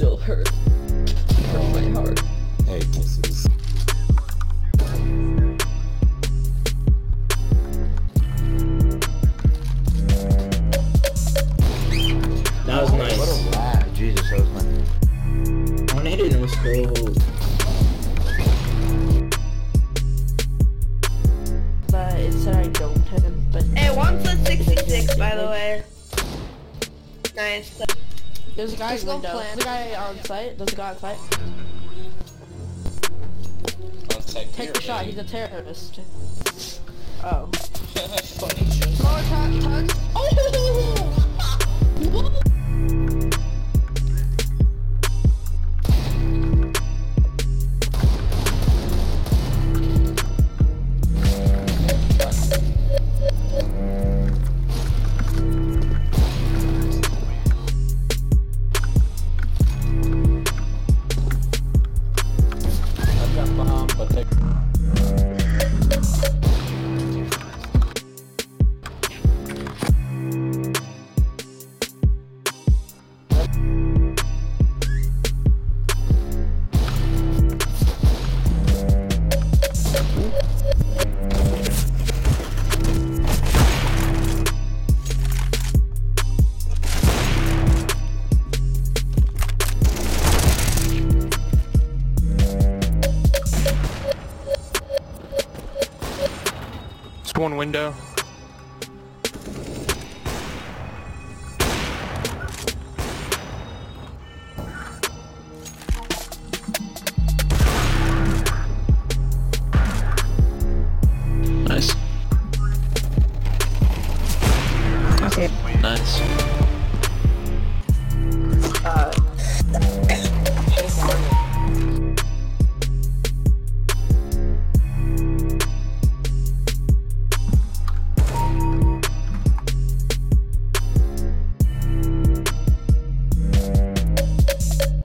still hurt from my heart. Hey, kisses. That was nice. What a lag. Jesus, that was my. When I hit it, it was so. But it said I don't hit him, but Hey, one foot 66, by the way. Nice. There's a guy Let's in go window. plant. There's a guy on site. There's a guy on site. Contact Take the shot. He's a terrorist. Oh. Funny joke. Smaller tug, tugs. Oh! Bomb, one window. Nice. Okay. Nice.